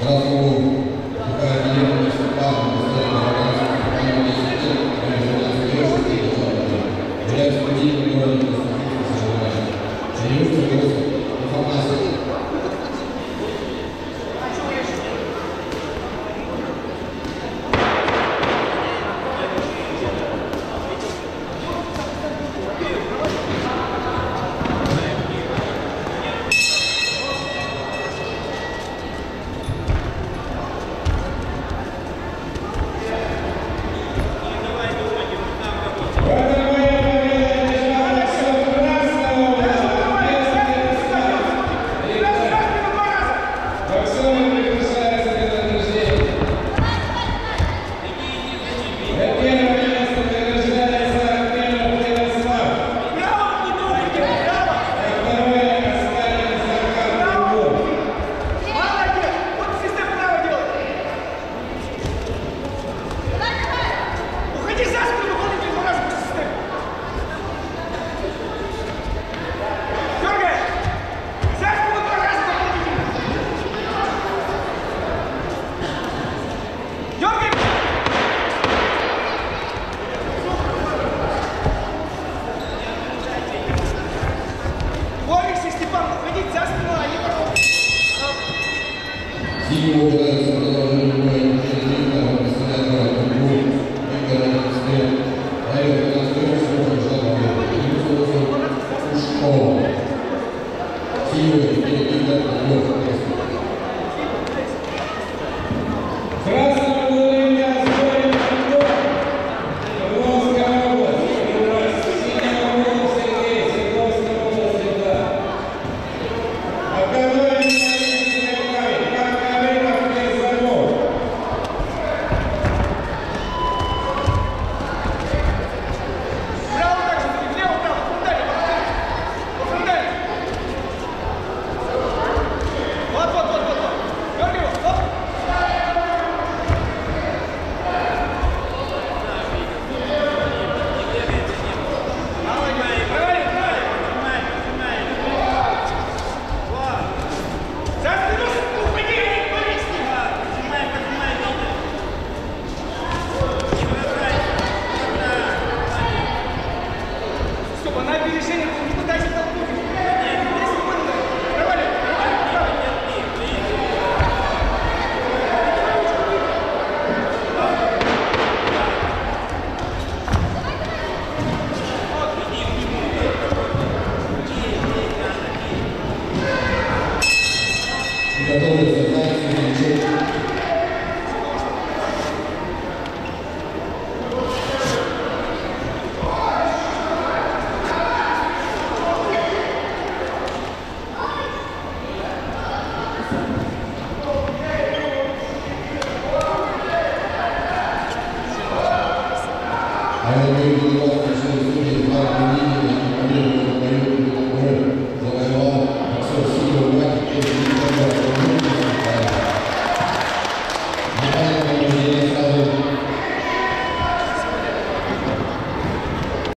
Разговор, какая-то Спасибо. I will be the one to